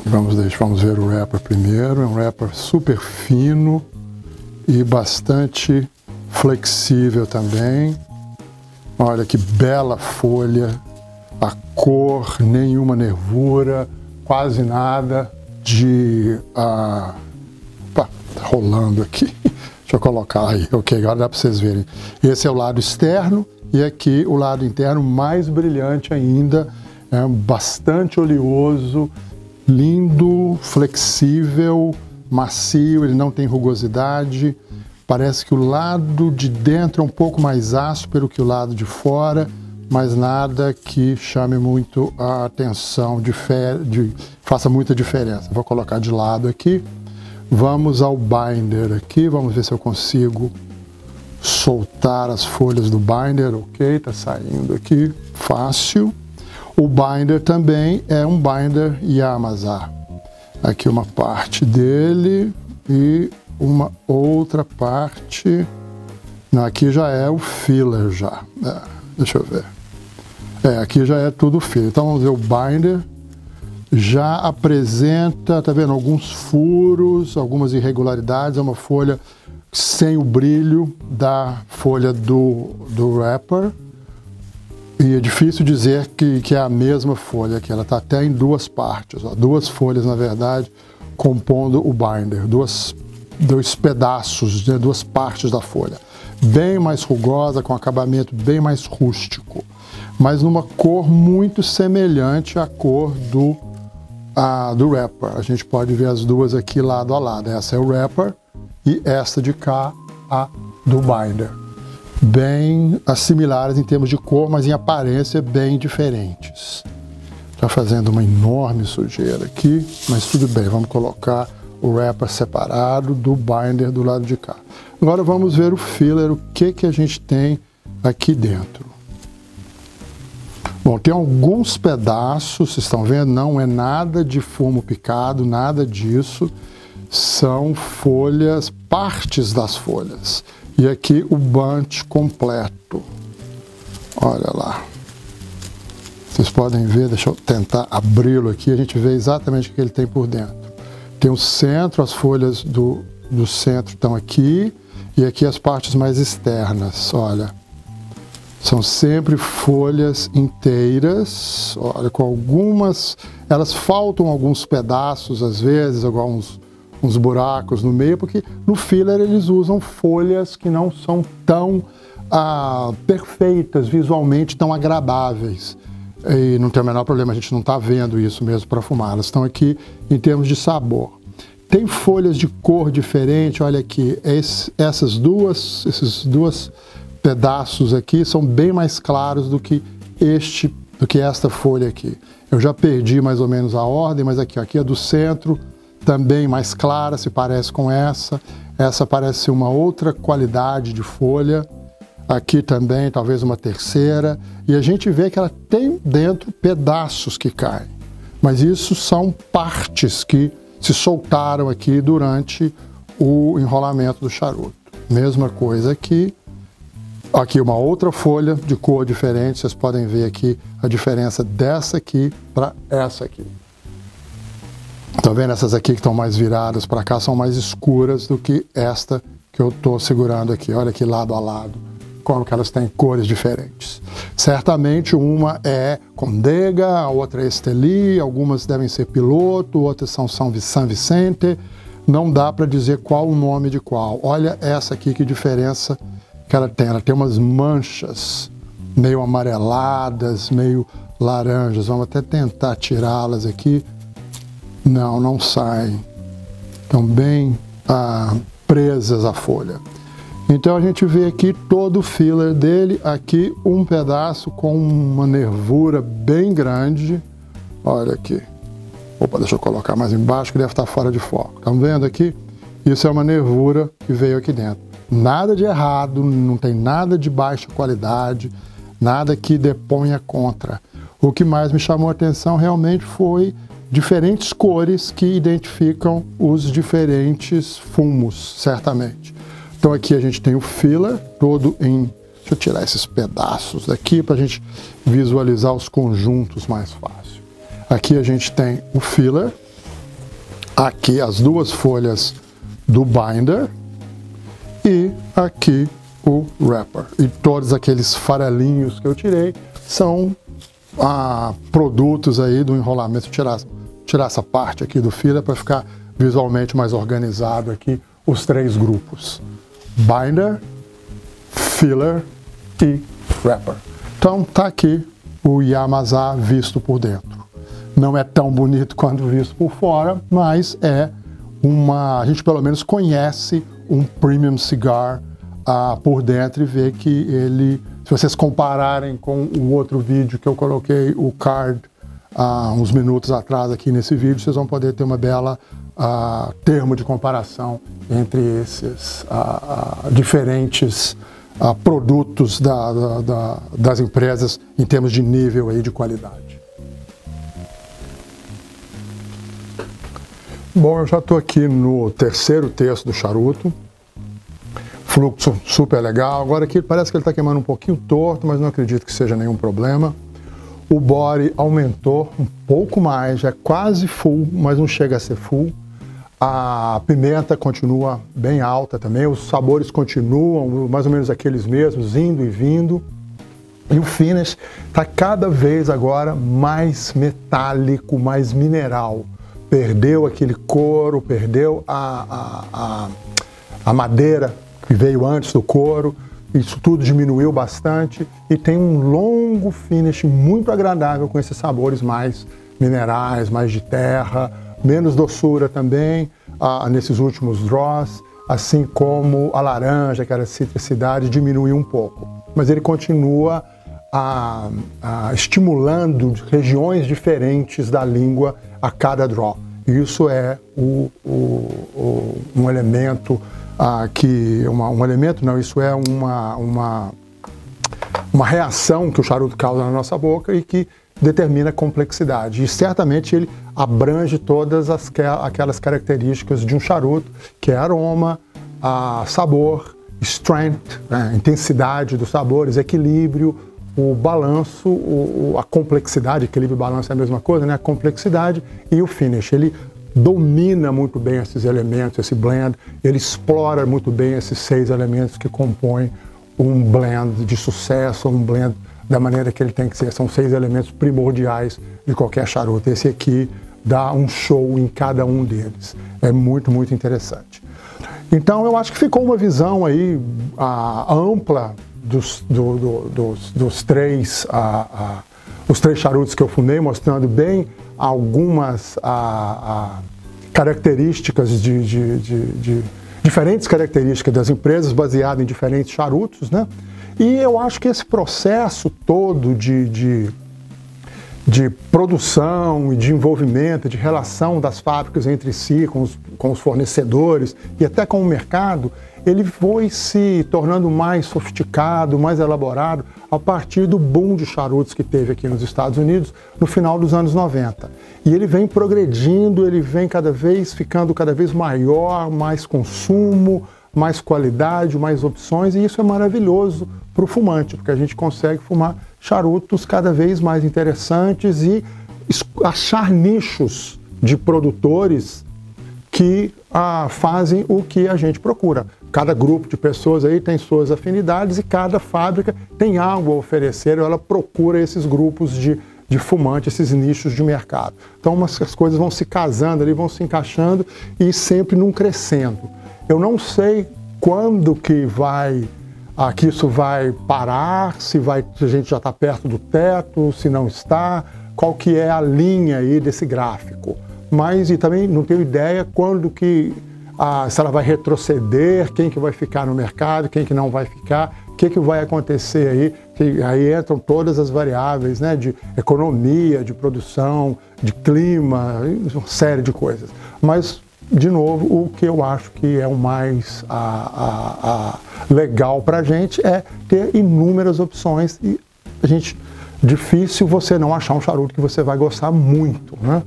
S1: Vamos, deixar, vamos ver o wrapper primeiro. É um wrapper super fino e bastante flexível também. Olha que bela folha, a cor, nenhuma nervura, quase nada de. Ah, tá rolando aqui. Deixa eu colocar aí, ok, agora dá para vocês verem. Esse é o lado externo e aqui o lado interno mais brilhante ainda, é bastante oleoso, lindo, flexível, macio, ele não tem rugosidade. Parece que o lado de dentro é um pouco mais áspero que o lado de fora, mas nada que chame muito a atenção, de, de faça muita diferença. Vou colocar de lado aqui. Vamos ao binder aqui, vamos ver se eu consigo soltar as folhas do binder. Ok, tá saindo aqui, fácil. O binder também é um binder Yamasa. Aqui uma parte dele e uma outra parte. Não, aqui já é o filler já. É, deixa eu ver. É, aqui já é tudo filler. Então vamos ver o binder. Já apresenta, tá vendo, alguns furos, algumas irregularidades. É uma folha sem o brilho da folha do, do wrapper. E é difícil dizer que, que é a mesma folha, que ela está até em duas partes, ó, duas folhas, na verdade, compondo o binder, duas, dois pedaços, né, duas partes da folha. Bem mais rugosa, com acabamento bem mais rústico, mas numa cor muito semelhante à cor do, a, do wrapper. A gente pode ver as duas aqui lado a lado. Essa é o wrapper e esta de cá, a do binder. Bem similares em termos de cor, mas em aparência bem diferentes. Está fazendo uma enorme sujeira aqui, mas tudo bem, vamos colocar o wrapper separado do binder do lado de cá. Agora vamos ver o filler, o que, que a gente tem aqui dentro. Bom, tem alguns pedaços, vocês estão vendo? Não é nada de fumo picado, nada disso. São folhas, partes das folhas. E aqui o bunch completo. Olha lá. Vocês podem ver, deixa eu tentar abri-lo aqui, a gente vê exatamente o que ele tem por dentro. Tem o centro, as folhas do, do centro estão aqui, e aqui as partes mais externas, olha. São sempre folhas inteiras, olha, com algumas, elas faltam alguns pedaços às vezes, alguns uns buracos no meio, porque no filler eles usam folhas que não são tão ah, perfeitas, visualmente tão agradáveis. E não tem o menor problema, a gente não está vendo isso mesmo para fumar. Elas estão aqui em termos de sabor. Tem folhas de cor diferente, olha aqui, esse, essas duas, esses duas pedaços aqui são bem mais claros do que este, do que esta folha aqui. Eu já perdi mais ou menos a ordem, mas aqui, aqui é do centro, também mais clara, se parece com essa. Essa parece uma outra qualidade de folha. Aqui também, talvez uma terceira. E a gente vê que ela tem dentro pedaços que caem. Mas isso são partes que se soltaram aqui durante o enrolamento do charuto. Mesma coisa aqui, Aqui uma outra folha de cor diferente, vocês podem ver aqui a diferença dessa aqui para essa aqui. Estão vendo essas aqui que estão mais viradas para cá são mais escuras do que esta que eu estou segurando aqui. Olha aqui lado a lado, como que elas têm cores diferentes. Certamente uma é Condega, a outra é Esteli, algumas devem ser Piloto, outras são São Vicente. Não dá para dizer qual o nome de qual. Olha essa aqui que diferença que ela tem. Ela tem umas manchas meio amareladas, meio laranjas. Vamos até tentar tirá-las aqui. Não, não saem. Estão bem ah, presas à folha. Então a gente vê aqui todo o filler dele, aqui um pedaço com uma nervura bem grande. Olha aqui. Opa, deixa eu colocar mais embaixo que deve estar fora de foco. Estão vendo aqui? Isso é uma nervura que veio aqui dentro nada de errado, não tem nada de baixa qualidade, nada que deponha contra. O que mais me chamou a atenção realmente foi diferentes cores que identificam os diferentes fumos, certamente. Então aqui a gente tem o filler todo em... Deixa eu tirar esses pedaços daqui para a gente visualizar os conjuntos mais fácil. Aqui a gente tem o filler, aqui as duas folhas do binder, e aqui o wrapper. E todos aqueles farelinhos que eu tirei são ah, produtos aí do enrolamento. Vou tirar, tirar essa parte aqui do filler para ficar visualmente mais organizado aqui os três grupos. Binder, filler e wrapper. Então tá aqui o Yamazá visto por dentro. Não é tão bonito quanto visto por fora, mas é uma. A gente pelo menos conhece um premium cigar uh, por dentro e ver que ele, se vocês compararem com o outro vídeo que eu coloquei, o card, uh, uns minutos atrás aqui nesse vídeo, vocês vão poder ter uma bela uh, termo de comparação entre esses diferentes produtos da, da, da, das empresas em termos de nível aí de qualidade. Bom, eu já estou aqui no terceiro terço do charuto. Fluxo super legal. Agora aqui parece que ele está queimando um pouquinho torto, mas não acredito que seja nenhum problema. O body aumentou um pouco mais, já é quase full, mas não chega a ser full. A pimenta continua bem alta também, os sabores continuam mais ou menos aqueles mesmos, indo e vindo. E o finish está cada vez agora mais metálico, mais mineral perdeu aquele couro, perdeu a, a, a, a madeira que veio antes do couro, isso tudo diminuiu bastante e tem um longo finish muito agradável com esses sabores mais minerais, mais de terra, menos doçura também ah, nesses últimos draws. assim como a laranja, aquela citricidade, diminui um pouco. Mas ele continua a, a, estimulando regiões diferentes da língua a cada draw. Isso é o, o, o, um elemento ah, que uma, um elemento não, isso é uma, uma uma reação que o charuto causa na nossa boca e que determina a complexidade. E certamente ele abrange todas as, aquelas características de um charuto, que é aroma, a sabor, strength, né, intensidade dos sabores, equilíbrio, o balanço, o, a complexidade, equilíbrio e balanço é a mesma coisa, né? A complexidade e o finish. Ele domina muito bem esses elementos, esse blend, ele explora muito bem esses seis elementos que compõem um blend de sucesso, um blend da maneira que ele tem que ser. São seis elementos primordiais de qualquer charuto. Esse aqui dá um show em cada um deles. É muito, muito interessante. Então eu acho que ficou uma visão aí ampla dos, do, do, dos, dos, três, os três charutos que eu fumei, mostrando bem algumas características de, de, de diferentes características das empresas baseadas em diferentes charutos, né? E eu acho que esse processo todo de, de, de produção e de envolvimento, de relação das fábricas entre si, com os, com os fornecedores e até com o mercado, ele foi se tornando mais sofisticado, mais elaborado a partir do boom de charutos que teve aqui nos Estados Unidos no final dos anos 90. E ele vem progredindo, ele vem cada vez ficando cada vez maior, mais consumo, mais qualidade, mais opções, e isso é maravilhoso para o fumante, porque a gente consegue fumar charutos cada vez mais interessantes e achar nichos de produtores que ah, fazem o que a gente procura. Cada grupo de pessoas aí tem suas afinidades e cada fábrica tem algo a oferecer, ou ela procura esses grupos de, de fumantes, esses nichos de mercado. Então as coisas vão se casando ali, vão se encaixando e sempre num crescendo. Eu não sei quando que vai ah, que isso vai parar, se, vai, se a gente já está perto do teto, se não está, qual que é a linha aí desse gráfico. Mas e também não tenho ideia quando que ah, se ela vai retroceder, quem que vai ficar no mercado, quem que não vai ficar, o que, que vai acontecer aí, que aí entram todas as variáveis né, de economia, de produção, de clima, uma série de coisas. Mas, de novo, o que eu acho que é o mais legal para a gente é ter inúmeras opções e a gente difícil você não achar um charuto que você vai gostar muito, né?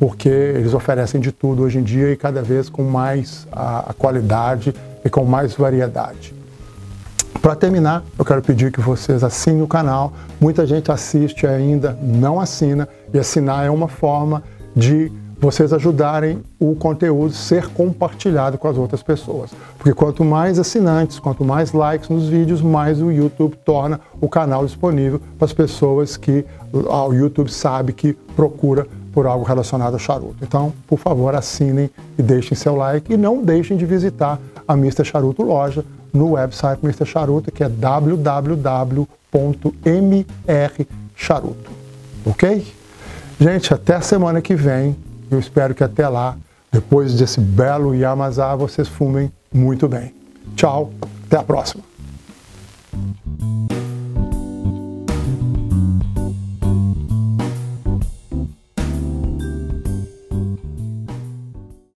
S1: Porque eles oferecem de tudo hoje em dia e cada vez com mais a, a qualidade e com mais variedade. Para terminar, eu quero pedir que vocês assinem o canal. Muita gente assiste ainda, não assina, e assinar é uma forma de vocês ajudarem o conteúdo ser compartilhado com as outras pessoas. Porque quanto mais assinantes, quanto mais likes nos vídeos, mais o YouTube torna o canal disponível para as pessoas que o YouTube sabe que procura por algo relacionado a charuto. Então, por favor, assinem e deixem seu like e não deixem de visitar a Mr. Charuto Loja no website Mr. Charuto, que é www.mrcharuto. Ok? Gente, até a semana que vem. Eu espero que até lá, depois desse belo Yamazá, vocês fumem muito bem. Tchau, até a próxima.